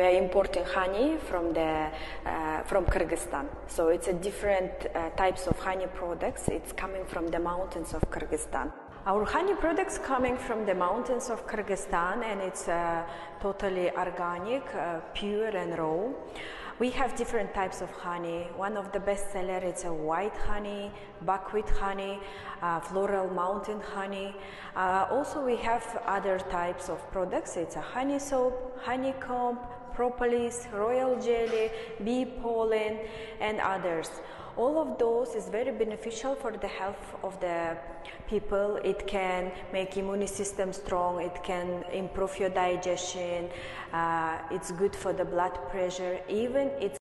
we are importing honey from the uh, from Kyrgyzstan. So it's a different uh, types of honey products. It's coming from the mountains of Kyrgyzstan. Our honey products coming from the mountains of Kyrgyzstan, and it's uh, totally organic, uh, pure and raw. We have different types of honey. One of the best sellers is a white honey, buckwheat honey, uh, floral mountain honey. Uh, also, we have other types of products. It's a honey soap, honeycomb, propolis, royal jelly, bee pollen, and others. All of those is very beneficial for the health of the people. It can make immune system strong. It can improve your digestion. Uh, it's good for the blood pressure. Even it's